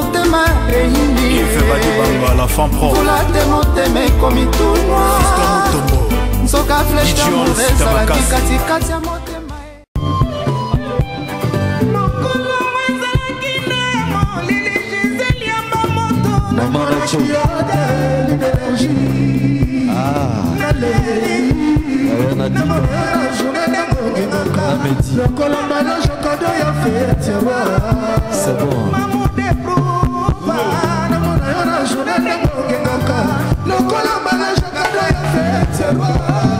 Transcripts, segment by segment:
motema reinikolate motema ekomi tunwa nzoka fleshe amour ezalaki katikati ya motema e. Ah, rien à dire. Amedi. Lokola mbano jokodo ya fete wa. C'est bon. Mamu déprouva na mona yo na journée ndenge okengaka. Lokola mbano jokodo ya fete wa.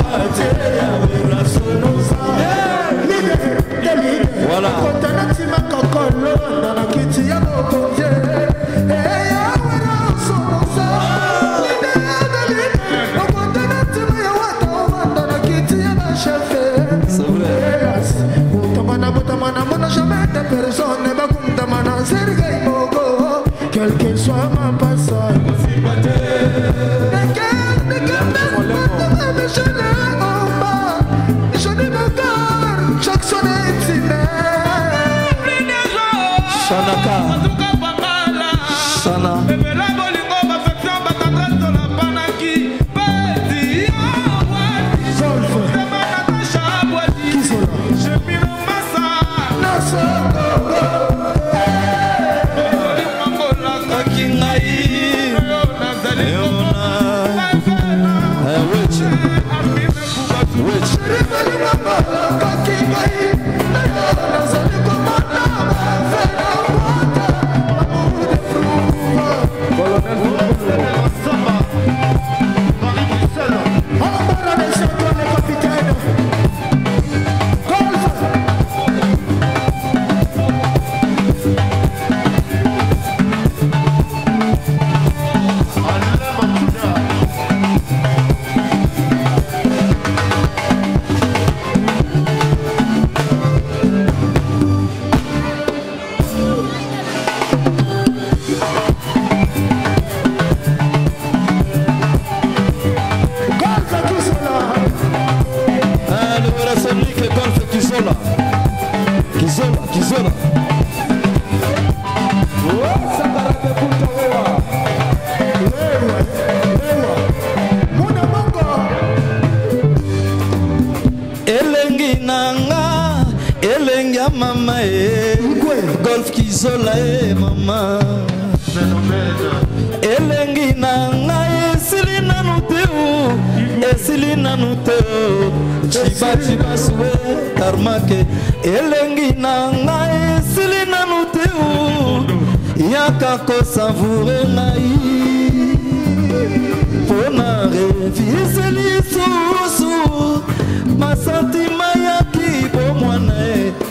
sanaka sana mama e golf kizola e mama elengi na ngai esili nanu te oh. esili nanu te oh. cibacibasu e tarmake elengi na ngai esili nanu te oh. yaka kosavoure ngai mpona revise lisusu masantima ya kibomwana e eh.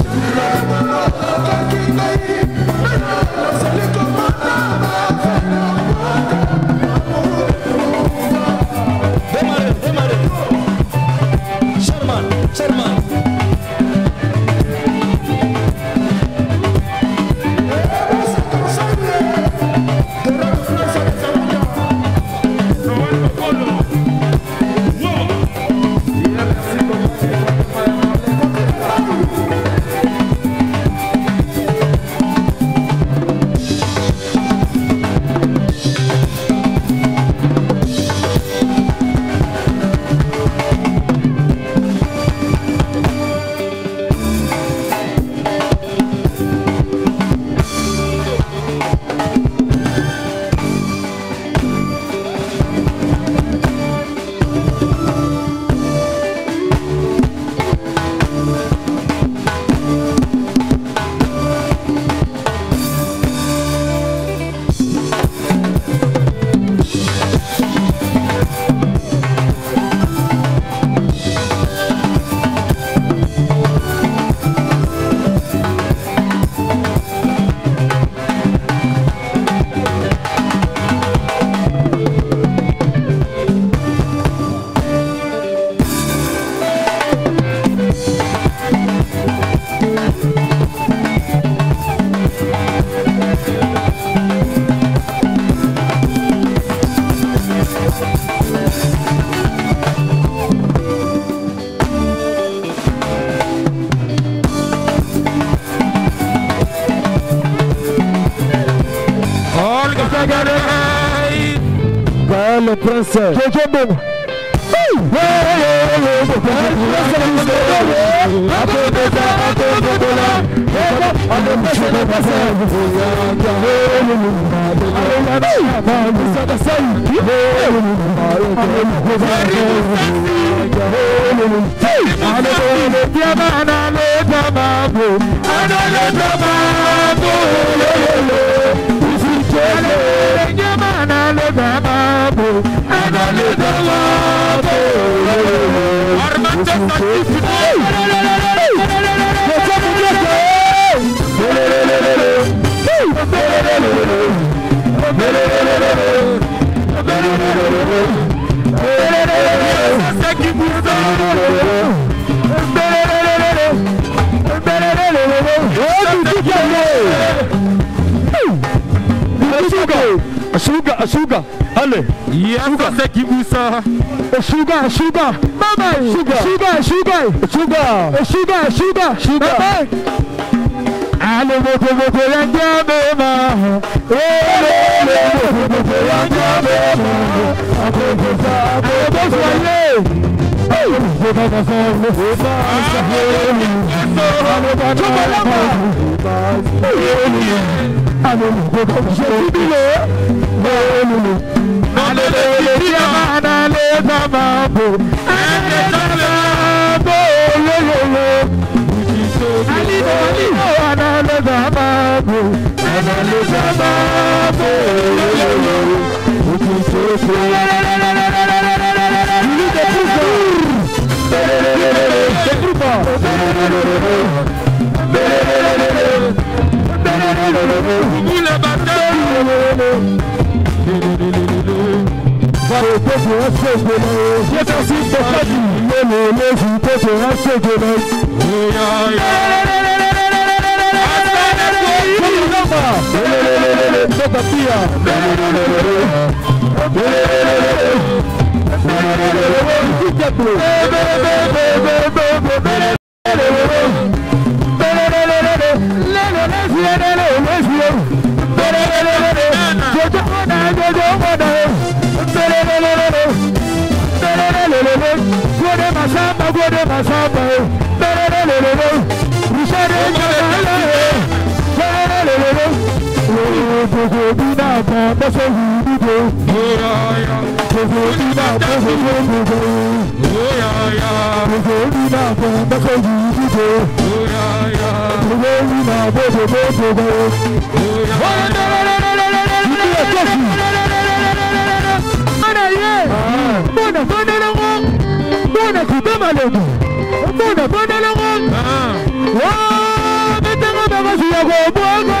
le prince. Jojo Hey! analeba mabo analeba mabo armata sacrifice Sugar, sugar. ale. Yes, sugar. c'est qui vous ça Sugar, sugar. Bye bye. Sugar, sugar, sugar. Sugar. Sugar, sugar. Sugar. Bye bye. Allez, vote, vote, la gamme. Eh, vote, vote, la gamme. Après, pour ça, après, pour soigner. Chocolate! Sibile gbẹ̀rù. Àlejò tí a máa ná lé sábà bò. Àlejò lè bò lólòlò. Àlejò tí a máa ná lé sábà bò. Àlejò sábà bò lólòlò. Òkú ìṣòro. Mula bata. bó ṣe wù ú dìde. Gbogbo orí náà bó ṣe wù ú dìde. Gbogbo orí náà bó bó ṣe wù ú dìde. Gbogbo orí náà bó ṣe wù ú dìde. Ibi ẹ̀jẹ̀ sì. Ara yẹ, bọ́ọ̀nà tó dé lọ́wọ́, bọ́ọ̀nà kò tó màlẹ̀ dùn, bọ́ọ̀nà tó dé lọ́wọ́. Wọ́n mi tẹ́wọ́ bàbá ṣùgbọ́n kò bọ́ ọkọ̀.